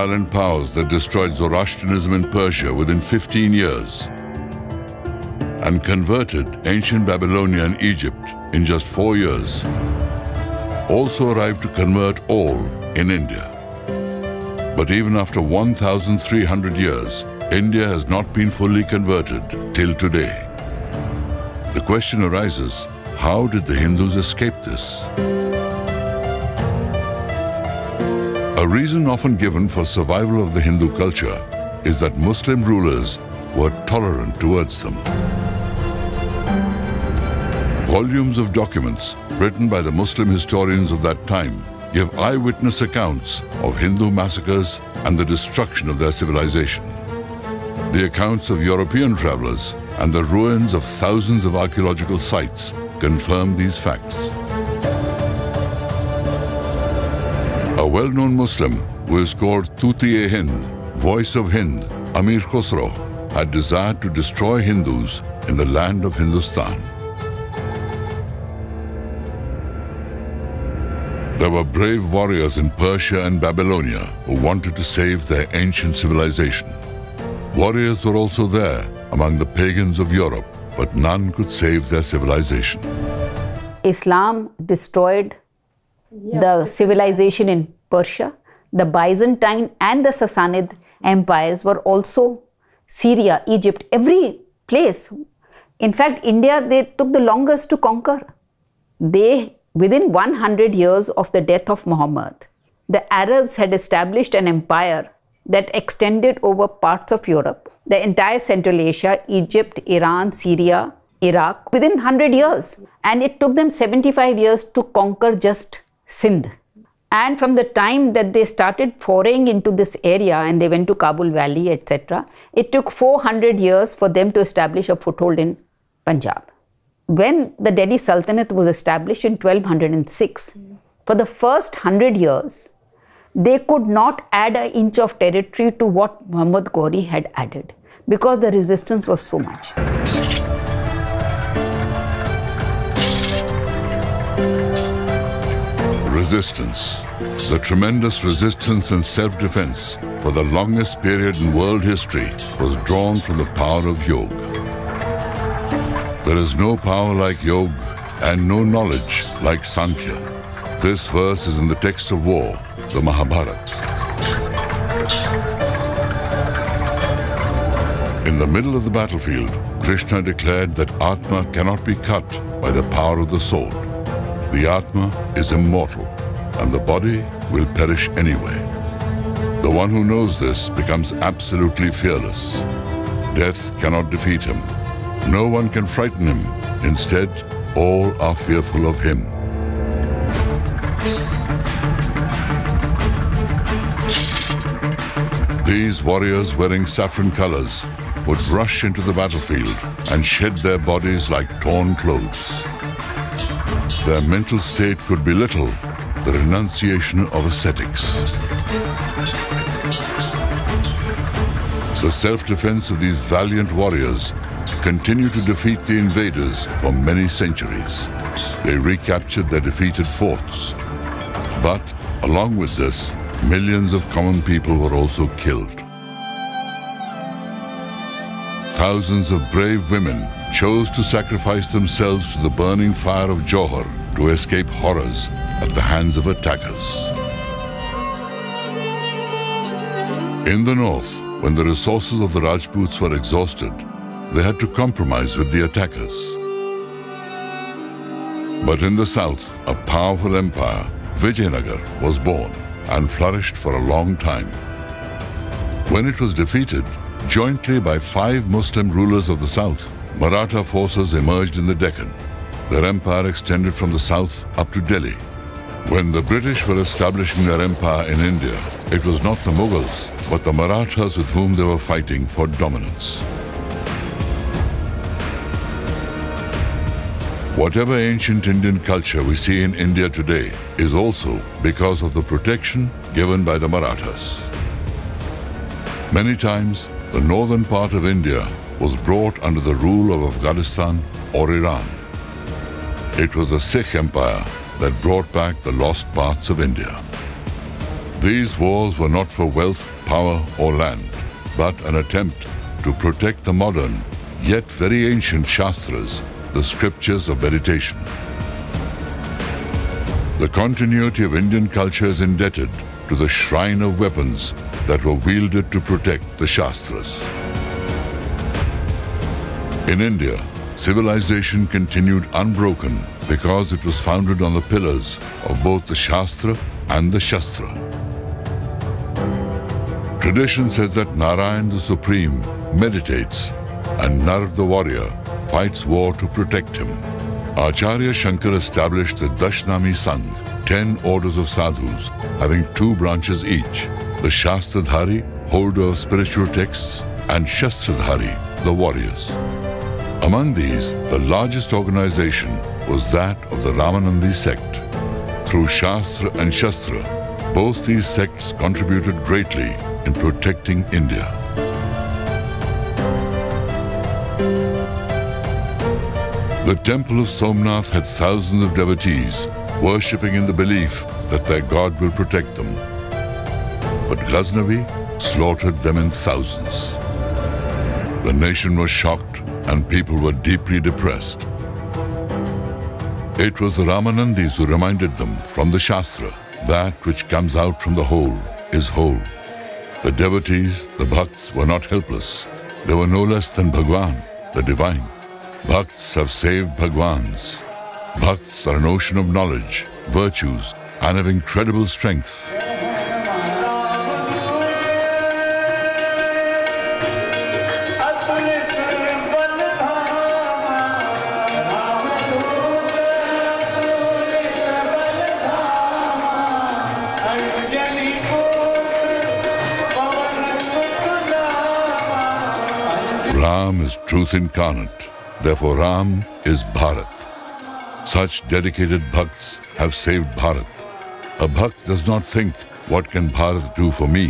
violent powers that destroyed Zoroastrianism in Persia within 15 years and converted ancient Babylonia and Egypt in just four years, also arrived to convert all in India. But even after 1,300 years, India has not been fully converted till today. The question arises, how did the Hindus escape this? A reason often given for survival of the Hindu culture is that Muslim rulers were tolerant towards them. Volumes of documents written by the Muslim historians of that time give eyewitness accounts of Hindu massacres and the destruction of their civilization. The accounts of European travelers and the ruins of thousands of archaeological sites confirm these facts. A well-known Muslim who is called Tuti-e-Hind, voice of Hind, Amir Khusro, had desired to destroy Hindus in the land of Hindustan. There were brave warriors in Persia and Babylonia who wanted to save their ancient civilization. Warriors were also there among the pagans of Europe, but none could save their civilization. Islam destroyed the civilization in Persia. The Byzantine and the Sassanid empires were also Syria, Egypt, every place. In fact, India, they took the longest to conquer. They Within 100 years of the death of Muhammad, the Arabs had established an empire that extended over parts of Europe, the entire Central Asia, Egypt, Iran, Syria, Iraq, within 100 years. And it took them 75 years to conquer just Sindh. And from the time that they started foraying into this area and they went to Kabul Valley, etc., it took 400 years for them to establish a foothold in Punjab when the Delhi Sultanate was established in 1206, for the first hundred years, they could not add an inch of territory to what Muhammad Ghori had added because the resistance was so much. Resistance. The tremendous resistance and self-defense for the longest period in world history was drawn from the power of yoga. There is no power like yoga and no knowledge like Sankhya. This verse is in the text of war, the Mahabharata. In the middle of the battlefield, Krishna declared that Atma cannot be cut by the power of the sword. The Atma is immortal, and the body will perish anyway. The one who knows this becomes absolutely fearless. Death cannot defeat him, no one can frighten him. Instead, all are fearful of him. These warriors wearing saffron colors would rush into the battlefield and shed their bodies like torn clothes. Their mental state could belittle the renunciation of ascetics. The self-defense of these valiant warriors continued to defeat the invaders for many centuries. They recaptured their defeated forts. But along with this, millions of common people were also killed. Thousands of brave women chose to sacrifice themselves to the burning fire of Johar to escape horrors at the hands of attackers. In the north, when the resources of the Rajputs were exhausted, they had to compromise with the attackers. But in the south, a powerful empire, Vijayanagar, was born and flourished for a long time. When it was defeated, jointly by five Muslim rulers of the south, Maratha forces emerged in the Deccan. Their empire extended from the south up to Delhi. When the British were establishing their empire in India, it was not the Mughals, but the Marathas with whom they were fighting for dominance. Whatever ancient Indian culture we see in India today is also because of the protection given by the Marathas. Many times, the northern part of India was brought under the rule of Afghanistan or Iran. It was the Sikh Empire that brought back the lost parts of India. These wars were not for wealth, power, or land, but an attempt to protect the modern, yet very ancient Shastras, the scriptures of meditation. The continuity of Indian culture is indebted to the shrine of weapons that were wielded to protect the Shastras. In India, civilization continued unbroken because it was founded on the pillars of both the Shastra and the Shastra. Tradition says that Narayan the Supreme meditates and Nar the warrior fights war to protect him. Acharya Shankar established the Dashnami Sangh, ten orders of sadhus, having two branches each, the Shastradhari, holder of spiritual texts, and Shastradhari, the warriors. Among these, the largest organization was that of the Ramanandi sect. Through Shastra and Shastra, both these sects contributed greatly in protecting India. The temple of Somnath had thousands of devotees worshipping in the belief that their god will protect them. But Ghaznavi slaughtered them in thousands. The nation was shocked and people were deeply depressed. It was the Ramanandis who reminded them from the Shastra that which comes out from the whole is whole. The devotees, the bhakts, were not helpless. They were no less than Bhagwan, the divine. Bhakts have saved Bhagwans. Bhakts are an ocean of knowledge, virtues, and of incredible strength. Ram is truth incarnate. Therefore, Ram is Bharat. Such dedicated bhakts have saved Bharat. A bhakt does not think, what can Bharat do for me?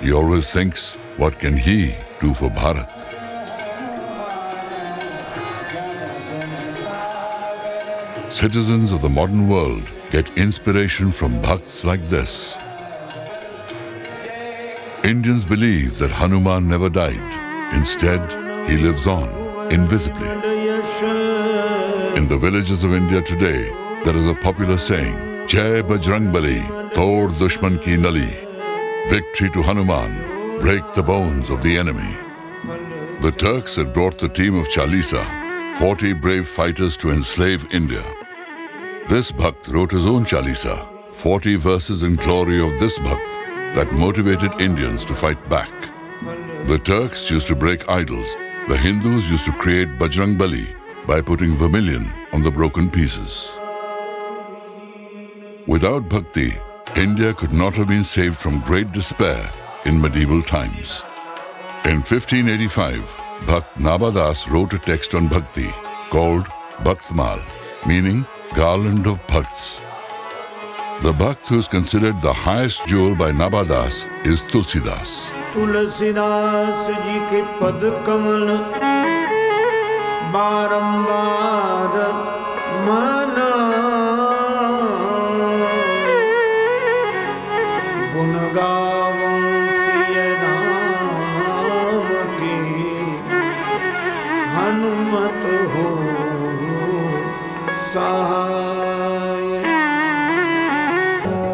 He always thinks, what can he do for Bharat? Citizens of the modern world get inspiration from bhakts like this. Indians believe that Hanuman never died. Instead, he lives on, invisibly. In the villages of India today, there is a popular saying, Jai Bajrangbali, Tor Dushman ki Nali. Victory to Hanuman, break the bones of the enemy. The Turks had brought the team of Chalisa, 40 brave fighters to enslave India. This Bhakt wrote his own Chalisa, 40 verses in glory of this Bhakt that motivated Indians to fight back. The Turks used to break idols. The Hindus used to create Bajrang Bali by putting vermilion on the broken pieces. Without bhakti, India could not have been saved from great despair in medieval times. In 1585, Bhakt Nabhadas wrote a text on bhakti called Bhaktmal, meaning garland of bhakts. The Bhakt who is considered the highest jewel by Nabhadas is Tulsidas. Tulsidas ji के पद कमल बारंबार हो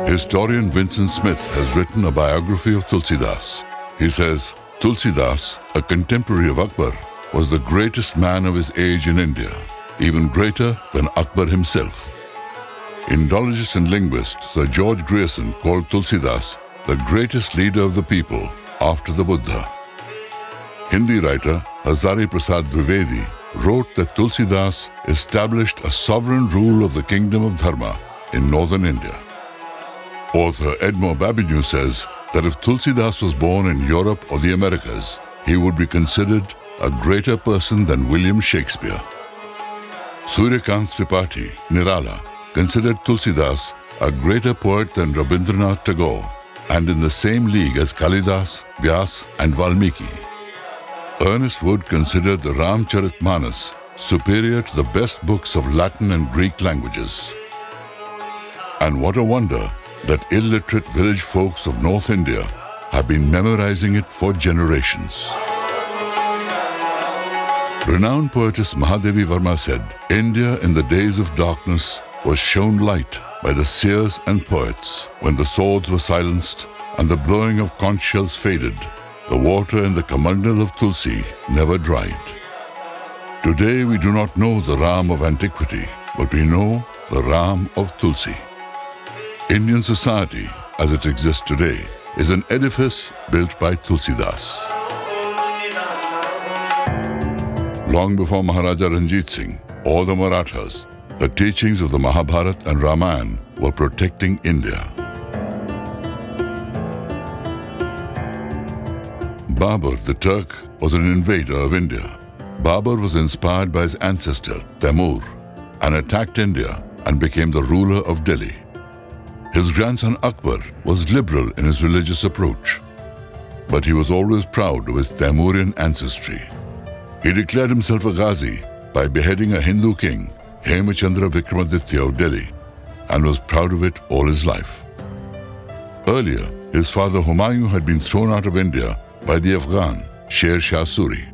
Historian Vincent Smith has written a biography of Tulsidas. He says Tulsidas, a contemporary of Akbar, was the greatest man of his age in India, even greater than Akbar himself. Indologist and linguist Sir George Grierson called Tulsidas the greatest leader of the people after the Buddha. Hindi writer Hazari Prasad Dwivedi wrote that Tulsidas established a sovereign rule of the kingdom of Dharma in northern India. Author Edmond Babineau says that if Tulsidas was born in Europe or the Americas, he would be considered a greater person than William Shakespeare. Suryakant Tripathi, Nirala, considered Tulsidas a greater poet than Rabindranath Tagore and in the same league as Kalidas, Vyas and Valmiki. Ernest Wood considered the Ramcharitmanas superior to the best books of Latin and Greek languages. And what a wonder that illiterate village folks of North India have been memorizing it for generations. Renowned poetess Mahadevi Verma said, India in the days of darkness was shown light by the seers and poets when the swords were silenced and the blowing of conch shells faded. The water in the Kamandal of Tulsi never dried. Today we do not know the Ram of antiquity, but we know the Ram of Tulsi. Indian society, as it exists today, is an edifice built by Tulsidas. Long before Maharaja Ranjit Singh or the Marathas, the teachings of the Mahabharata and Ramayana were protecting India. Babur the Turk was an invader of India. Babur was inspired by his ancestor Temur and attacked India and became the ruler of Delhi. His grandson Akbar was liberal in his religious approach, but he was always proud of his Temurian ancestry. He declared himself a Ghazi by beheading a Hindu king, Hemachandra Vikramaditya of Delhi, and was proud of it all his life. Earlier, his father Humayun had been thrown out of India by the Afghan Sher Shah Suri.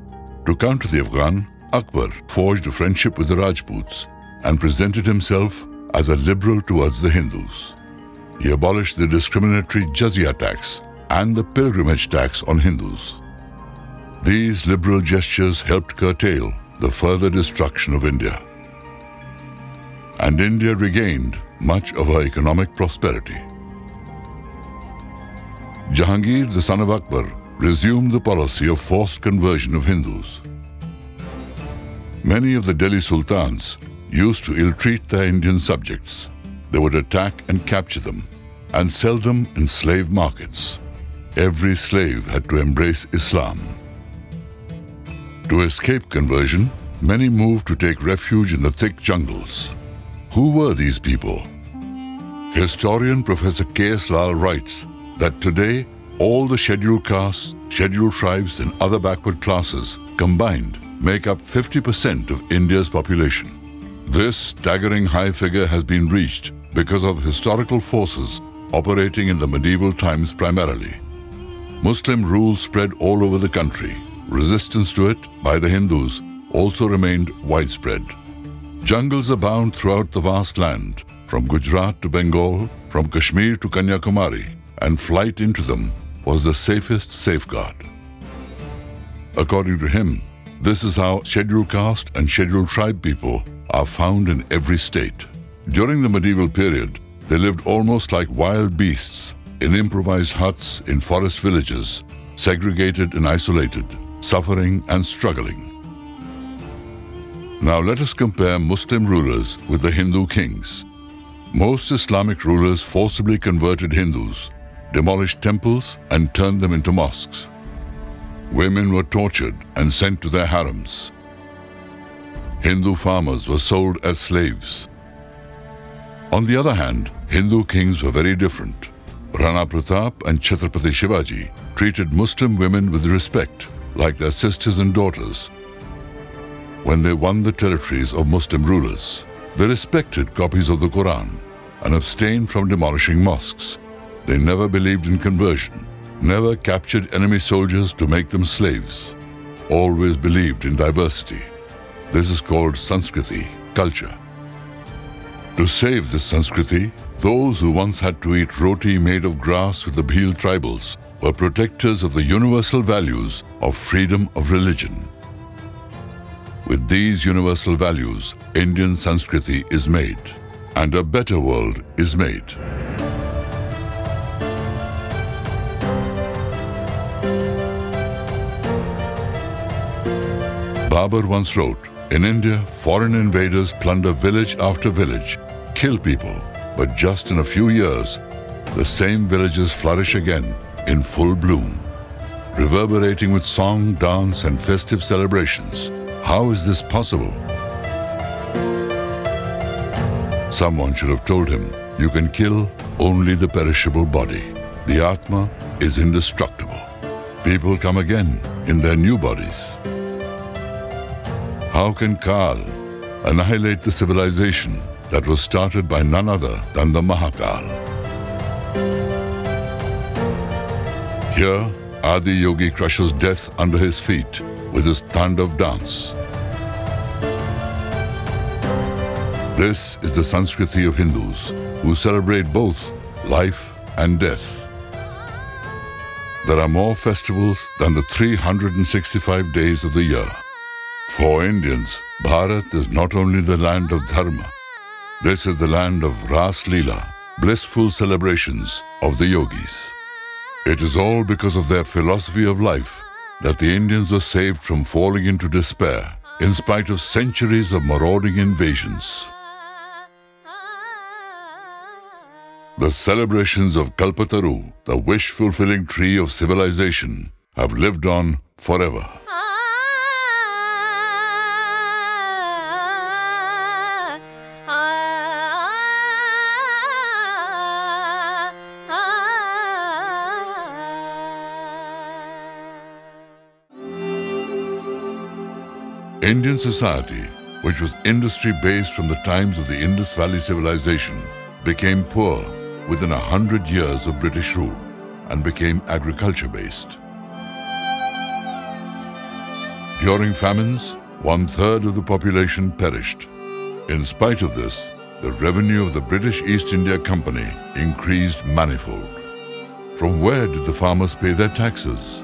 To counter the Afghan, Akbar forged a friendship with the Rajputs and presented himself as a liberal towards the Hindus. He abolished the discriminatory jizya tax and the pilgrimage tax on Hindus. These liberal gestures helped curtail the further destruction of India. And India regained much of her economic prosperity. Jahangir, the son of Akbar, resumed the policy of forced conversion of Hindus. Many of the Delhi sultans used to ill-treat their Indian subjects. They would attack and capture them and sell them in slave markets. Every slave had to embrace Islam. To escape conversion, many moved to take refuge in the thick jungles. Who were these people? Historian Professor K.S. Lal writes that today all the scheduled castes, scheduled tribes and other backward classes combined make up 50% of India's population. This staggering high figure has been reached because of historical forces operating in the medieval times primarily. Muslim rule spread all over the country. Resistance to it by the Hindus also remained widespread. Jungles abound throughout the vast land, from Gujarat to Bengal, from Kashmir to Kanyakumari, and flight into them was the safest safeguard. According to him, this is how scheduled caste and scheduled tribe people are found in every state. During the medieval period, they lived almost like wild beasts in improvised huts in forest villages, segregated and isolated, suffering and struggling. Now let us compare Muslim rulers with the Hindu kings. Most Islamic rulers forcibly converted Hindus demolished temples and turned them into mosques. Women were tortured and sent to their harems. Hindu farmers were sold as slaves. On the other hand, Hindu kings were very different. Rana Pratap and Chhatrapati Shivaji treated Muslim women with respect, like their sisters and daughters. When they won the territories of Muslim rulers, they respected copies of the Quran and abstained from demolishing mosques. They never believed in conversion, never captured enemy soldiers to make them slaves, always believed in diversity. This is called Sanskriti, culture. To save this Sanskriti, those who once had to eat roti made of grass with the Bhil tribals were protectors of the universal values of freedom of religion. With these universal values, Indian Sanskriti is made, and a better world is made. Babur once wrote, In India, foreign invaders plunder village after village, kill people, but just in a few years, the same villages flourish again in full bloom, reverberating with song, dance, and festive celebrations. How is this possible? Someone should have told him, you can kill only the perishable body. The Atma is indestructible. People come again in their new bodies. How can Kal annihilate the civilization that was started by none other than the Mahakal? Here, Adi Yogi crushes death under his feet with his Tandav dance. This is the Sanskriti of Hindus, who celebrate both life and death. There are more festivals than the 365 days of the year. For Indians, Bharat is not only the land of Dharma, this is the land of Ras Leela, blissful celebrations of the yogis. It is all because of their philosophy of life that the Indians were saved from falling into despair in spite of centuries of marauding invasions. The celebrations of Kalpataru, the wish-fulfilling tree of civilization, have lived on forever. Indian society, which was industry-based from the times of the Indus Valley civilization, became poor within a hundred years of British rule and became agriculture-based. During famines, one-third of the population perished. In spite of this, the revenue of the British East India Company increased manifold. From where did the farmers pay their taxes?